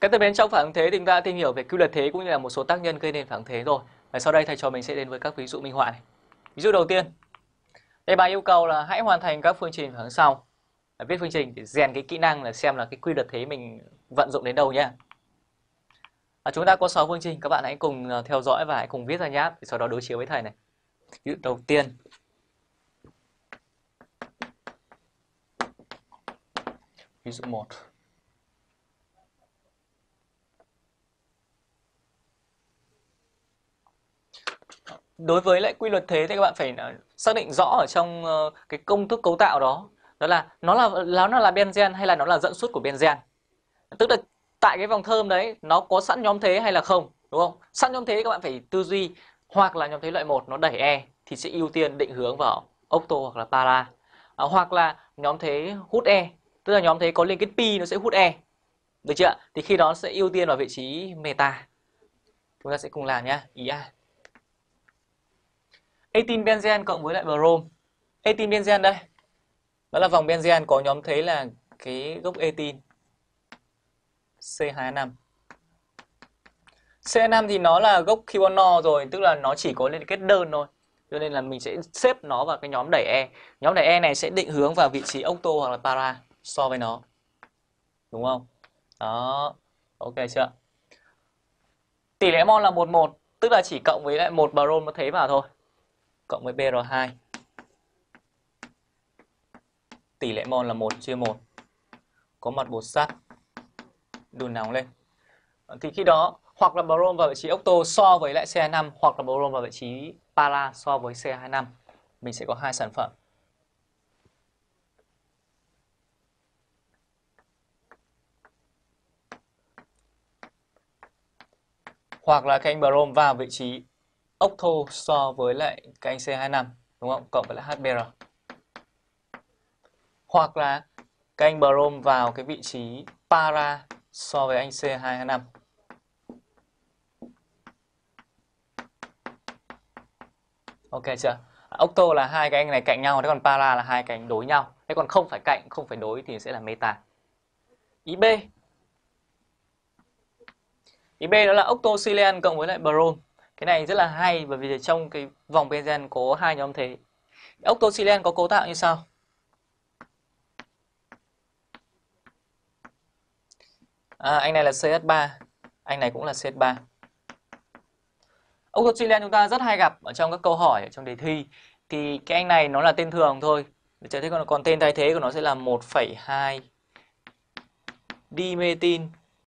Các tập đến trong phản ứng thế thì chúng ta tìm hiểu về quy luật thế cũng như là một số tác nhân gây nên phản ứng thế rồi. Và sau đây thầy trò mình sẽ đến với các ví dụ minh họa này. Ví dụ đầu tiên. Đây bài yêu cầu là hãy hoàn thành các phương trình phản ứng sau. Và viết phương trình để rèn cái kỹ năng là xem là cái quy luật thế mình vận dụng đến đâu nhé. À, chúng ta có 6 phương trình, các bạn hãy cùng ờ, theo dõi và hãy cùng viết ra nhé. Sau đó đối chiếu với thầy này. Ví dụ đầu tiên. Ví dụ 1. đối với lại quy luật thế thì các bạn phải ờ, xác định rõ ở trong ờ, cái công thức cấu tạo đó. Đó là nó là nó là benzen hay là nó là dẫn xuất của benzen? Tức là tại cái vòng thơm đấy nó có sẵn nhóm thế hay là không đúng không? Sẵn nhóm thế các bạn phải tư duy hoặc là nhóm thế loại một nó đẩy e thì sẽ ưu tiên định hướng vào octo hoặc là para. À, hoặc là nhóm thế hút e tức là nhóm thế có liên kết pi nó sẽ hút e. Được chưa thì khi đó sẽ ưu tiên vào vị trí meta. Chúng ta sẽ cùng làm nhá. Ý yeah. à 18 benzen cộng với lại brom. 18 benzen đây. Đó là vòng benzen có nhóm thế là cái gốc 18 C2A5. C5 thì nó là gốc Q rồi, tức là nó chỉ có liên kết đơn thôi. Cho nên là mình sẽ xếp nó vào cái nhóm đẩy E. Nhóm đẩy E này sẽ định hướng vào vị trí octo hoặc là para so với nó. Đúng không? Đó. Ok chưa? Tỷ lệ mol là 11, tức là chỉ cộng với lại một brom nó thế vào thôi cộng với BR2 tỷ lệ mol là 1 chia 1 có mặt bột sắt. Đun nóng lên. Thì khi đó, hoặc là brom vào vị trí octo so với lại C25 hoặc là brom vào vị trí para so với C25 mình sẽ có hai sản phẩm. Hoặc là các anh brom vào vị trí ốc thô so với lại cái anh C25 đúng không? Cộng với lại HBr. Hoặc là cái anh brom vào cái vị trí para so với anh C225. Ok chưa? Octo là hai cái anh này cạnh nhau, thế còn para là hai cạnh đối nhau. Thế còn không phải cạnh, không phải đối thì sẽ là meta. Ý B. Ý B đó là octosilicon cộng với lại brom cái này rất là hay bởi vì trong cái vòng benzen có hai nhóm thế. Octosilen có cấu tạo như sau. À, anh này là CH3 anh này cũng là CH3 octosilen chúng ta rất hay gặp ở trong các câu hỏi ở trong đề thi. Thì cái anh này nó là tên thường thôi. Thế còn, còn tên thay thế của nó sẽ là 1,2 dimetin